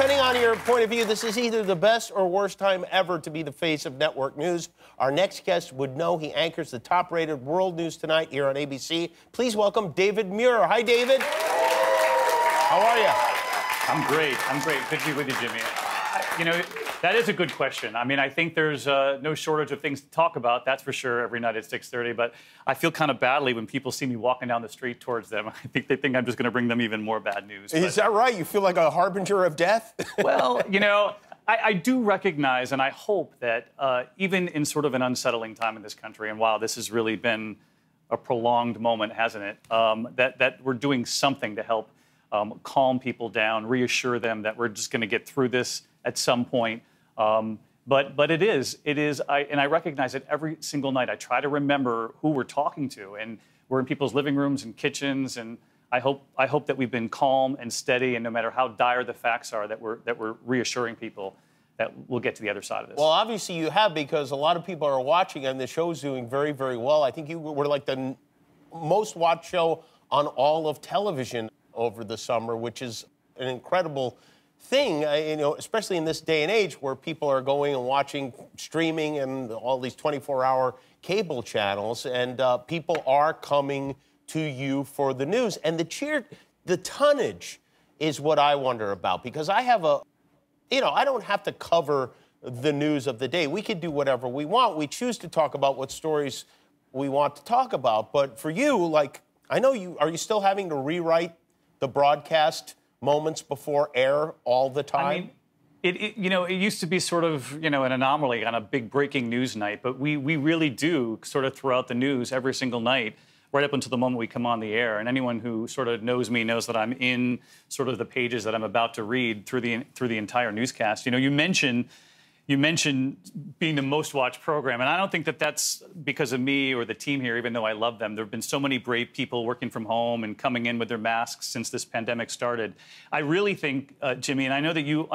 depending on your point of view, this is either the best or worst time ever to be the face of network news. Our next guest would know he anchors the top rated world news tonight here on ABC. Please welcome David Muir. Hi, David. How are you? I'm great. I'm great. Good to be with you, Jimmy. You know, that is a good question. I mean, I think there's uh, no shortage of things to talk about. That's for sure. Every night at 6:30. But I feel kind of badly when people see me walking down the street towards them. I think they think I'm just going to bring them even more bad news. Is that right? You feel like a harbinger of death? well, you know. I, I, do recognize and I hope that uh, even in sort of an unsettling time in this country, and wow, this has really been a prolonged moment, hasn't it? Um, that, that we're doing something to help um, calm people down, reassure them that we're just going to get through this at some point. Um, but but it is it is I and I recognize it every single night. I try to remember who we're talking to, and we're in people's living rooms and kitchens, and I hope I hope that we've been calm and steady, and no matter how dire the facts are, that we're that we're reassuring people that we'll get to the other side of this. Well, obviously you have because a lot of people are watching, and the show's doing very very well. I think you were like the most watched show on all of television over the summer, which is an incredible thing, uh, you know, especially in this day and age where people are going and watching streaming and all these 24-hour cable channels, and uh, people are coming to you for the news. And the cheer, the tonnage is what I wonder about because I have a, you know, I don't have to cover the news of the day. We can do whatever we want. We choose to talk about what stories we want to talk about. But for you, like, I know you, are you still having to rewrite the broadcast moments before air all the time? I mean, it, it, you know, it used to be sort of, you know, an anomaly on a big breaking news night, but we, we really do sort of throughout the news every single night, right up until the moment we come on the air. And anyone who sort of knows me knows that I'm in sort of the pages that I'm about to read through the through the entire newscast. You know, you mentioned you mentioned being the most watched program, and I don't think that that's because of me or the team here, even though I love them. There have been so many brave people working from home and coming in with their masks since this pandemic started. I really think, uh, Jimmy, and I know that you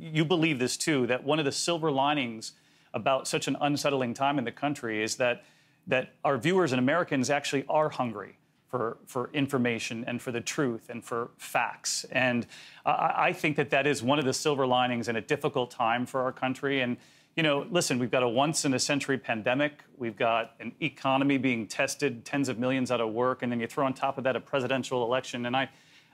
you believe this too, that one of the silver linings about such an unsettling time in the country is that that our viewers and Americans actually are hungry for, for information and for the truth and for facts. And I, I think that that is one of the silver linings in a difficult time for our country. And, you know, listen, we've got a once in a century pandemic. We've got an economy being tested, tens of millions out of work. And then you throw on top of that a presidential election. And I,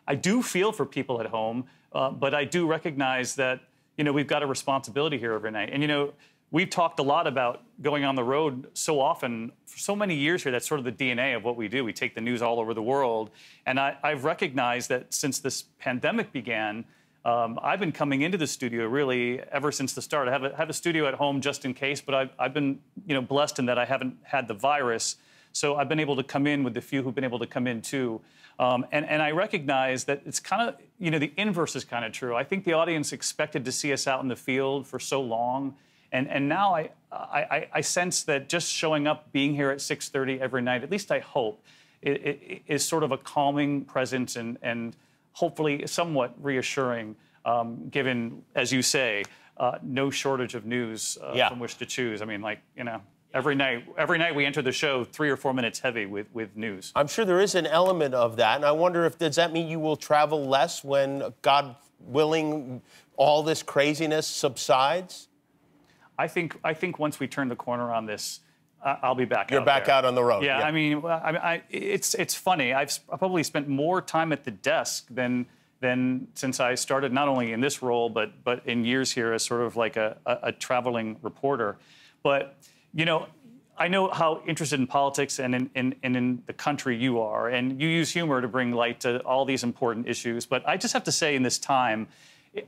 I do feel for people at home, uh, but I do recognize that, you know, we've got a responsibility here every night. And, you know, we've talked a lot about going on the road so often for so many years here. That's sort of the DNA of what we do. We take the news all over the world. And I, have recognized that since this pandemic began, um, I've been coming into the studio really ever since the start. I have a, have a studio at home just in case, but I've, I've been you know, blessed in that I haven't had the virus. So I've been able to come in with the few who've been able to come in too. Um, and, and I recognize that it's kind of, you know, the inverse is kind of true. I think the audience expected to see us out in the field for so long and, and now I, I, I sense that just showing up, being here at 6.30 every night, at least I hope, it, it, is sort of a calming presence and, and hopefully somewhat reassuring, um, given, as you say, uh, no shortage of news uh, yeah. from which to choose. I mean, like, you know, every night every night we enter the show three or four minutes heavy with, with news i'm sure there is an element of that and i wonder if does that mean you will travel less when god willing all this craziness subsides I think I think once we turn the corner on this, I'll be back. You're back there. out on the road. Yeah, yeah. I mean, I, I, it's it's funny. I've probably spent more time at the desk than than since I started not only in this role but but in years here as sort of like a, a, a traveling reporter. But you know, I know how interested in politics and in, in, and in the country you are, and you use humor to bring light to all these important issues. But I just have to say, in this time,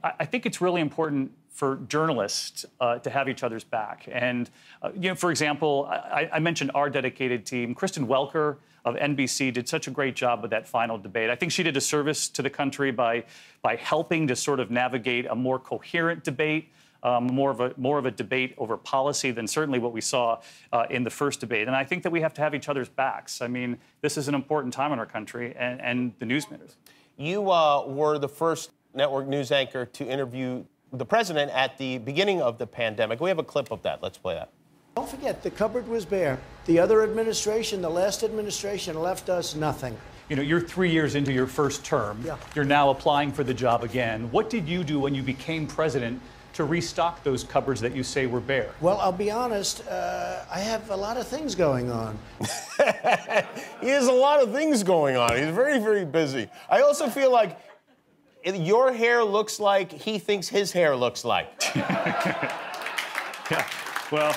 I think it's really important for journalists uh, to have each other's back. And, uh, you know, for example, I, I, mentioned our dedicated team. Kristen Welker of NBC did such a great job with that final debate. I think she did a service to the country by, by helping to sort of navigate a more coherent debate. Um, more of a more of a debate over policy than certainly what we saw uh, in the first debate, and I think that we have to have each other's backs. I mean, this is an important time in our country, and, and the news matters. You uh, were the first network news anchor to interview the president at the beginning of the pandemic. We have a clip of that. Let's play that. Don't forget, the cupboard was bare. The other administration, the last administration, left us nothing. you know, you're three years into your first term. Yeah. You're now applying for the job again. What did you do when you became president to restock those cupboards that you say were bare? Well, I'll be honest, uh, I have a lot of things going on. He has a lot of things going on. He's very, very busy. I also feel like your hair looks like he thinks his hair looks like. Yeah. Well,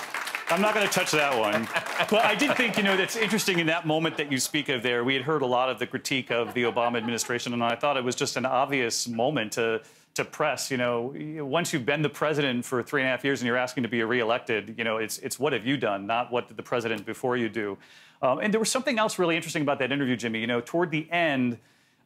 I'm not going to touch that one. But I did think, you know, that's interesting in that moment that you speak of there. We had heard a lot of the critique of the Obama administration, and I thought it was just an obvious moment to to press. You know, once you've been the president for three and a half years and you're asking to be reelected, you know, it's it's what have you done, not what did the president before you do. Um, and there was something else really interesting about that interview, Jimmy. You know, toward the end,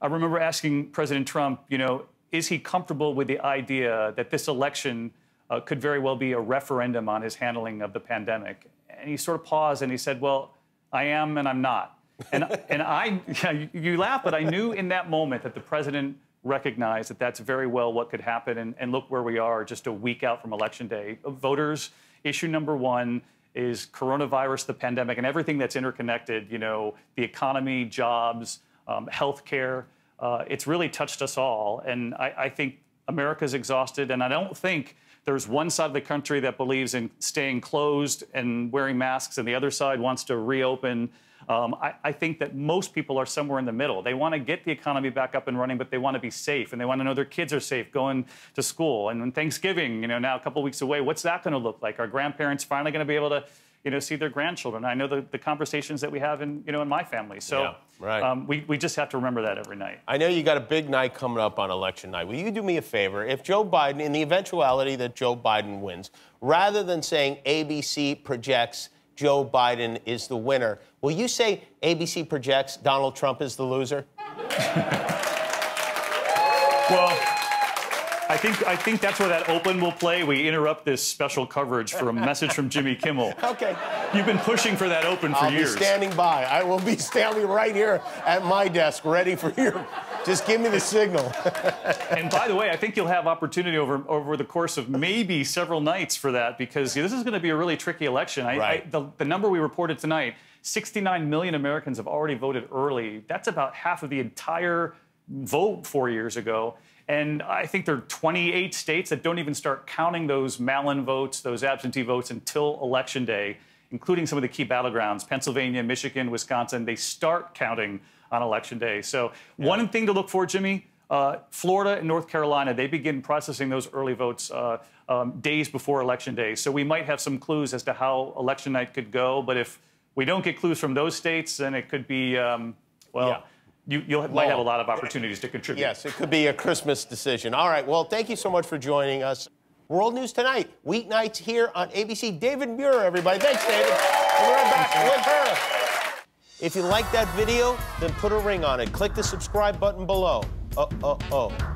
I remember asking President Trump, you know, is he comfortable with the idea that this election uh, could very well be a referendum on his handling of the pandemic? And he sort of paused and he said, well, I am and I'm not. And, and I, yeah, you, you laugh, but I knew in that moment that the president recognized that that's very well what could happen. And, and look where we are just a week out from Election Day. Voters, issue number one is coronavirus, the pandemic, and everything that's interconnected, you know, the economy, jobs, um, healthcare. Uh, it's really touched us all. And I, I think America's exhausted. And I don't think there's one side of the country that believes in staying closed and wearing masks, and the other side wants to reopen. Um, I, I, think that most people are somewhere in the middle. They want to get the economy back up and running, but they want to be safe, and they want to know their kids are safe going to school. And Thanksgiving, you know, now a couple weeks away, what's that going to look like? Are grandparents finally going to be able to you know, see their grandchildren. I know the, the conversations that we have in, you know, in my family. So Yeah, right. um, we, we just have to remember that every night. I know you got a big night coming up on election night. Will you do me a favor? If Joe Biden, in the eventuality that Joe Biden wins, rather than saying ABC projects Joe Biden is the winner, will you say ABC projects Donald Trump is the loser? Well, I think I think that's where that open will play. We interrupt this special coverage for a message from Jimmy Kimmel. Okay. You've been pushing for that open for I'll years. be standing by. I will be standing right here at my desk, ready for your. Just give me the signal. and by the way, I think you'll have opportunity over over the course of maybe several nights for that because this is going to be a really tricky election. I, Right. I, the, the number we reported tonight: 69 million Americans have already voted early. That's about half of the entire vote four years ago. And I think there are 28 states that don't even start counting those mail-in votes, those absentee votes, until election day, including some of the key battlegrounds: Pennsylvania, Michigan, Wisconsin. They start counting on election day. So one thing to look for, Jimmy. Uh, Florida and North Carolina, they begin processing those early votes uh, um, days before election day. So we might have some clues as to how election night could go. But if we don't get clues from those states, then it could be, um, well, Yeah. You you'll, might have a lot of opportunities to contribute. Yes, it could be a Christmas decision. All right. Well, thank you so much for joining us. World News Tonight, weeknights here on ABC. David Muir, everybody. Thanks, David. And we're back with her. If you like that video, then put a ring on it. Click the subscribe button below. Uh, uh, oh.